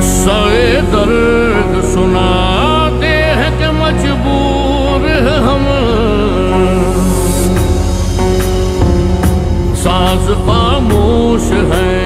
सए दर्द सुनाते हैं कि मजबूर हम। साज खामोश है